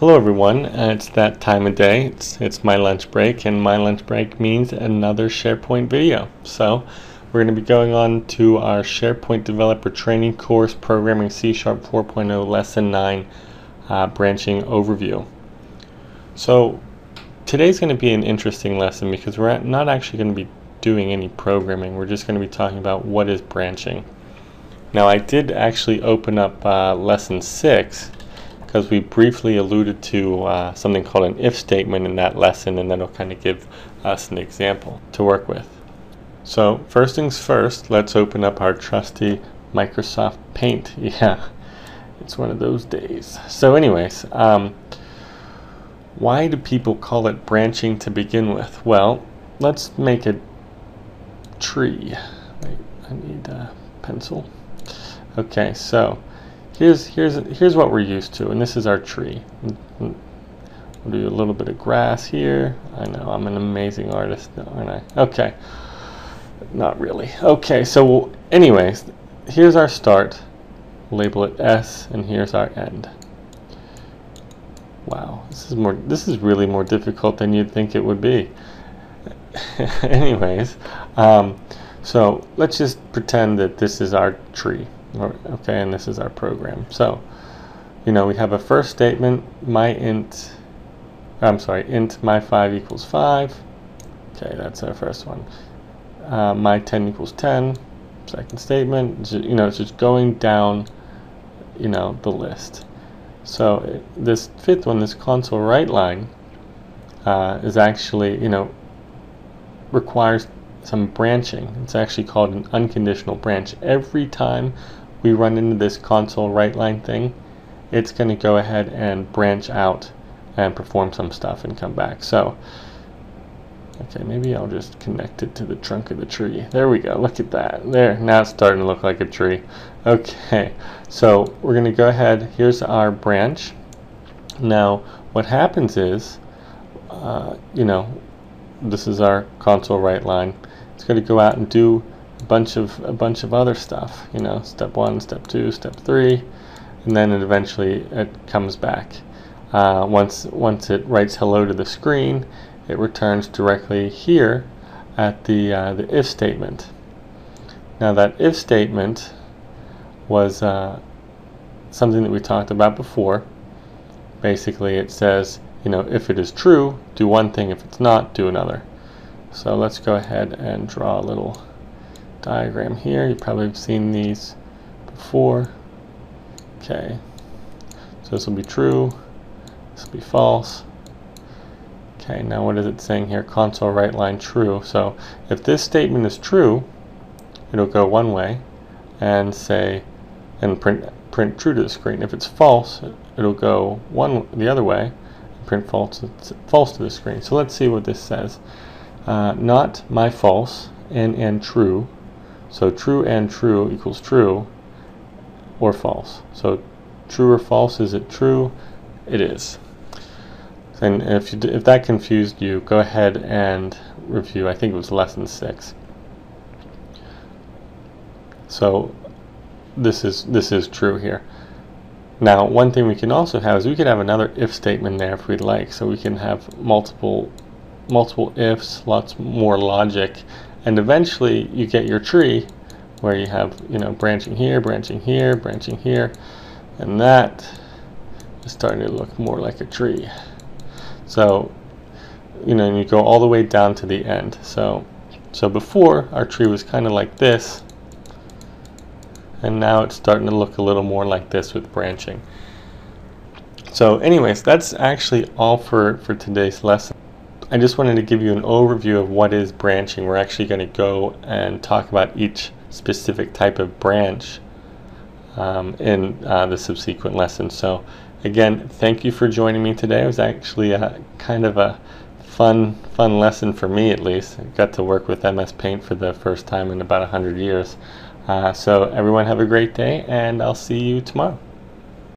Hello everyone, uh, it's that time of day. It's, it's my lunch break and my lunch break means another SharePoint video. So we're going to be going on to our SharePoint Developer Training course Programming C Sharp 4.0 Lesson 9 uh, Branching Overview. So today's going to be an interesting lesson because we're not actually going to be doing any programming. We're just going to be talking about what is branching. Now I did actually open up uh, Lesson 6 because we briefly alluded to uh, something called an if statement in that lesson and that'll kind of give us an example to work with. So first things first, let's open up our trusty Microsoft Paint. Yeah, it's one of those days. So anyways, um, why do people call it branching to begin with? Well, let's make a tree. Wait, I need a pencil. Okay, so here's here's here's what we're used to, and this is our tree. We'll do a little bit of grass here. I know I'm an amazing artist, aren't I? Okay, not really. Okay, so anyways, here's our start. Label it S, and here's our end. Wow, this is more. This is really more difficult than you'd think it would be. anyways, um, so let's just pretend that this is our tree okay, and this is our program. So, you know, we have a first statement, my int, I'm sorry, int my 5 equals 5. Okay, that's our first one. Uh, my 10 equals 10. Second statement, you know, it's just going down, you know, the list. So this fifth one, this console write line, uh, is actually, you know, requires some branching. It's actually called an unconditional branch. Every time we run into this console write line thing, it's going to go ahead and branch out and perform some stuff and come back. So, okay, maybe I'll just connect it to the trunk of the tree. There we go. Look at that. There. Now it's starting to look like a tree. Okay, so we're going to go ahead. Here's our branch. Now, what happens is, uh, you know, this is our console write line. It's going to go out and do a bunch of a bunch of other stuff. You know, step one, step two, step three, and then it eventually it comes back. Uh, once once it writes hello to the screen, it returns directly here at the uh, the if statement. Now that if statement was uh, something that we talked about before. Basically, it says, you know, if it is true, do one thing. If it's not, do another. So let's go ahead and draw a little diagram here. You probably have seen these before. Okay, so this will be true, this will be false. Okay, now what is it saying here? Console write line true. So if this statement is true, it'll go one way and say, and print print true to the screen. If it's false, it'll go one the other way and print false false to the screen. So let's see what this says. Uh, not my false and and true so true and true equals true or false. So true or false, is it true? It is. And if, you, if that confused you, go ahead and review, I think it was lesson six. So this is, this is true here. Now, one thing we can also have is we could have another if statement there if we'd like. So we can have multiple, multiple ifs, lots more logic, and eventually you get your tree where you have you know branching here branching here branching here and that is starting to look more like a tree. So you know and you go all the way down to the end. So so before our tree was kind of like this and now it's starting to look a little more like this with branching. So anyways that's actually all for for today's lesson I just wanted to give you an overview of what is branching. We're actually going to go and talk about each specific type of branch um, in uh, the subsequent lesson. So again, thank you for joining me today. It was actually a, kind of a fun, fun lesson for me at least. I got to work with MS Paint for the first time in about 100 years. Uh, so everyone have a great day and I'll see you tomorrow.